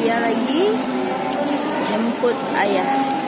dia lagi. Jemput ayah.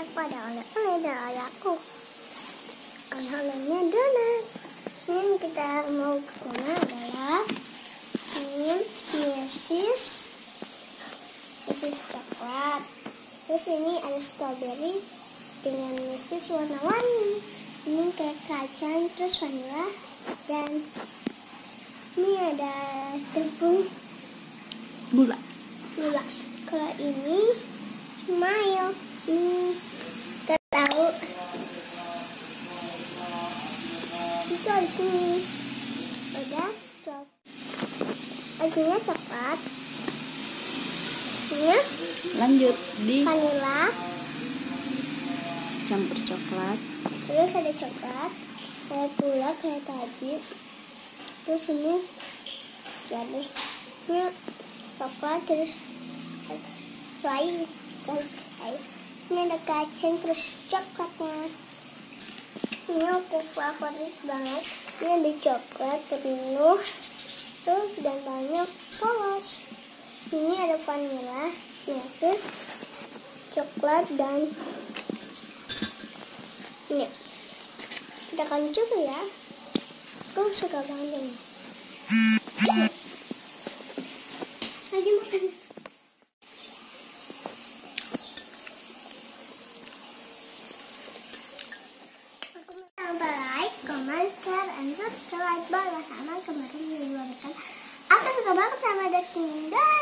Aku ada oleh-oleh dari ayahku. Oleh-olehnya donat ini kita mau guna adalah ini mesis mesis coklat. Terus ini ada strawberry dengan mesis warna-warni. Ini kayak kacang terus vanilla dan ini ada tepung gula. Gula. Kalau ini mayo. Kita tahu. Itu di sini. Udah, cok. Akhirnya coklat. Ini lanjut di vanilla. campur coklat. Terus ada coklat. Ada gula kayak tadi. Terus ini jadi ini coklat terus lain terus lain ini ada kacang terus coklatnya. Ini aku favorit banget. Ini ada coklat penuh terus dan banyak polos. Ini ada vanilla meses coklat dan ini. Kita akan coba ya. Aku suka banget ini suka banget sama The Kingdom.